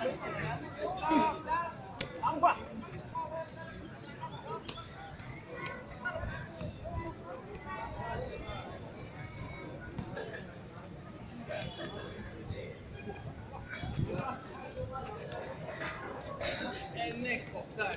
And next pop sorry.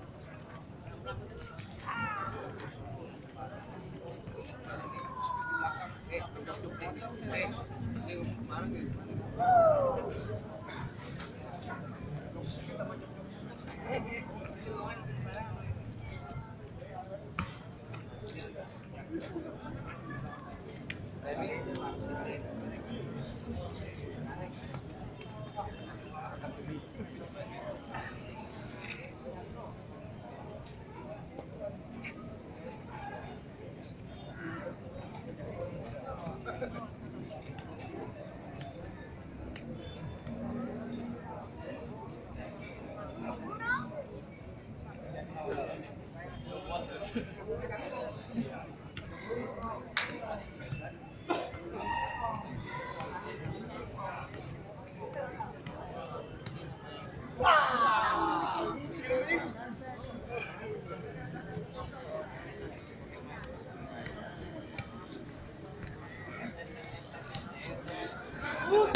Go,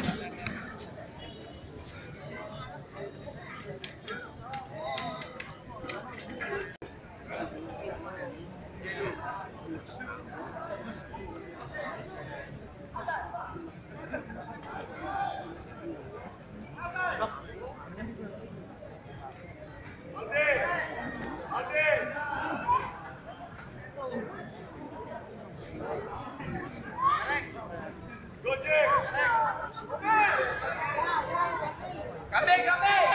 Jake! Acabei, acabei!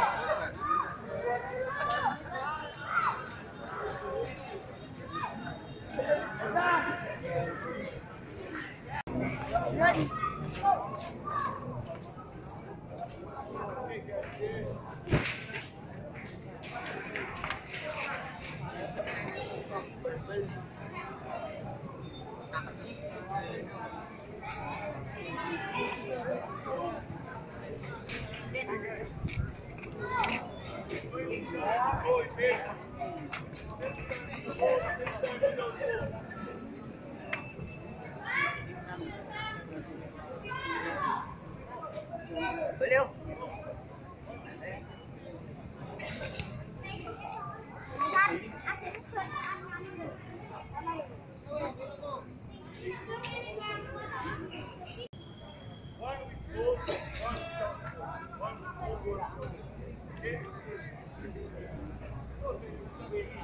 Valeu. Start